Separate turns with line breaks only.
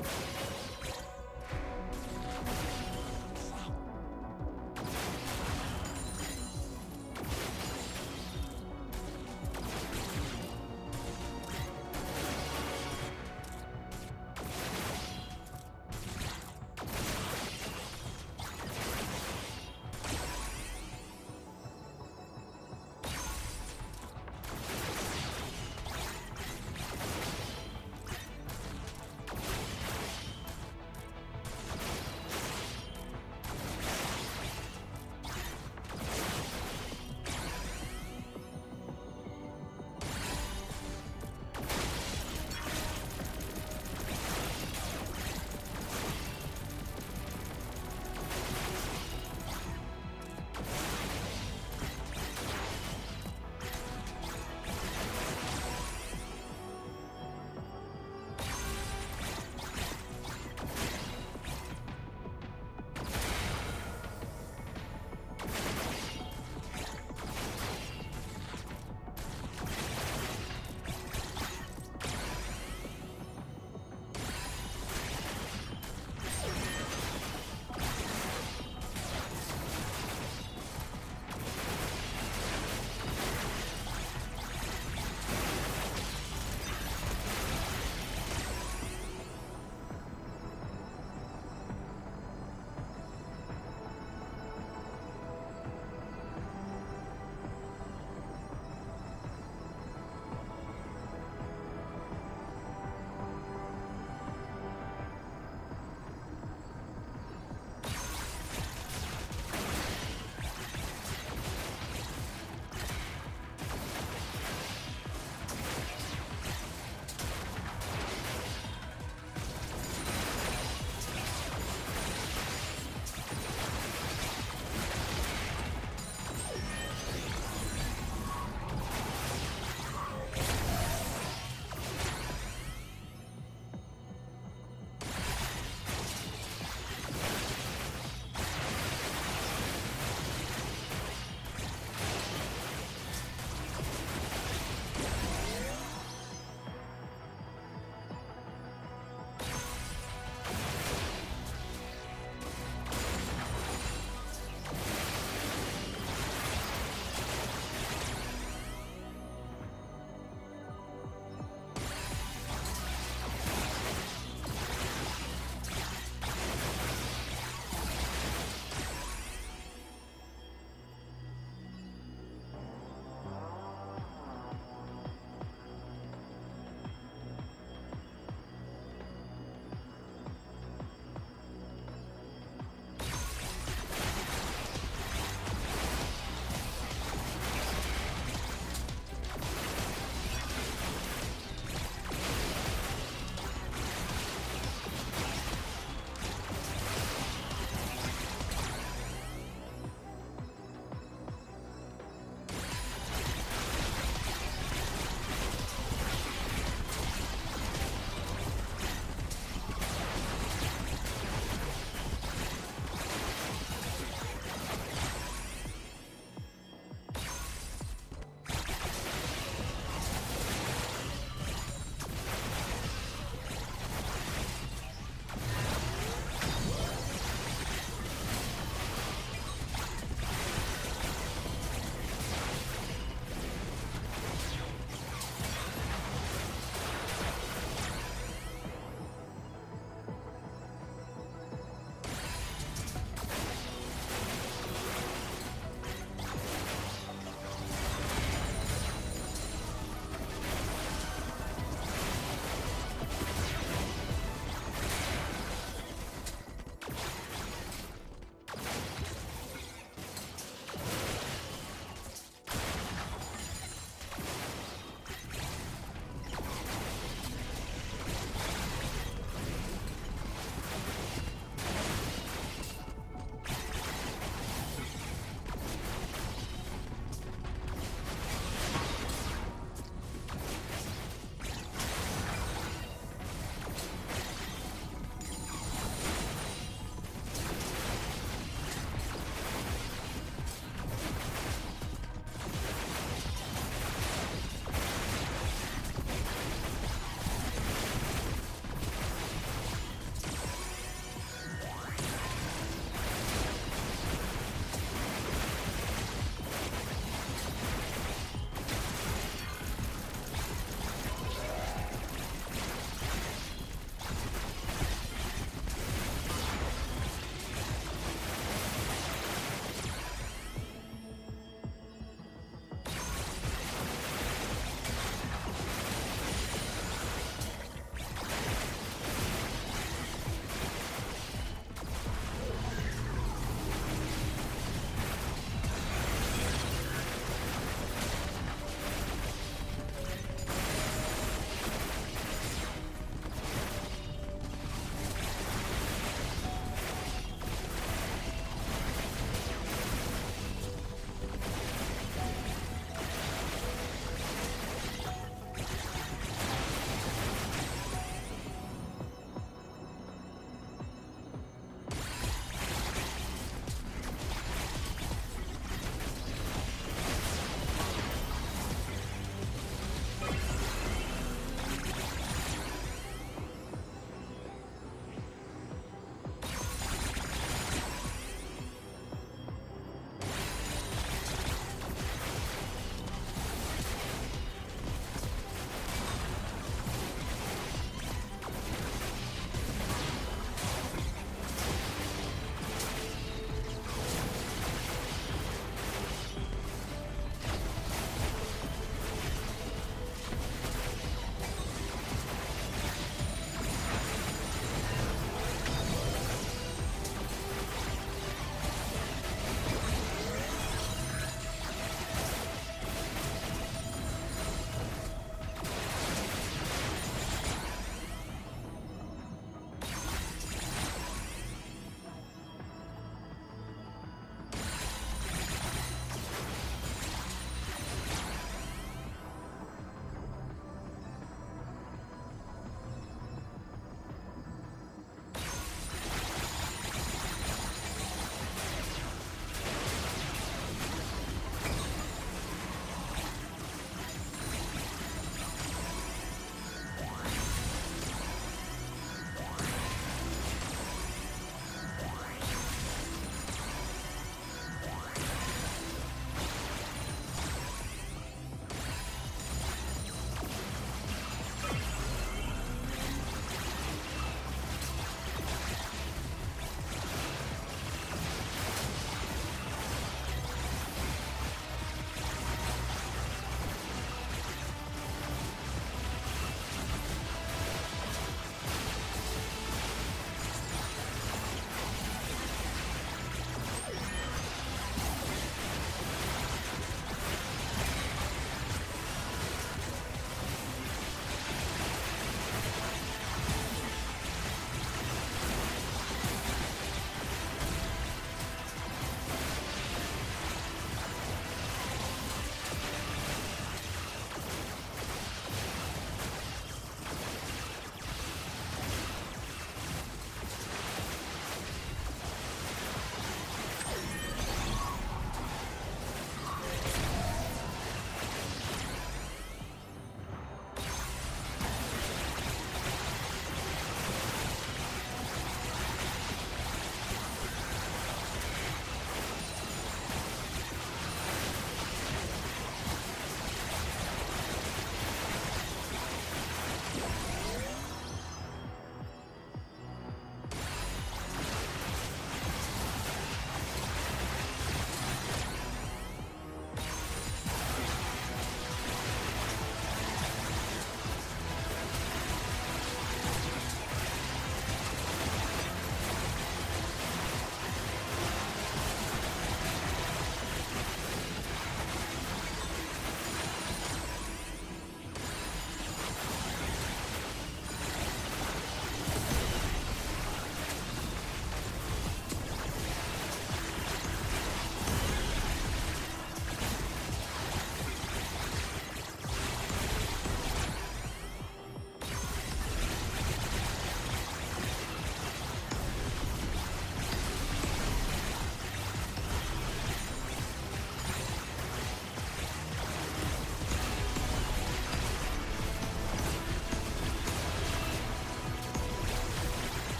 Bye.